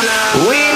We